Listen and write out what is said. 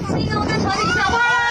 那个我在床底下拍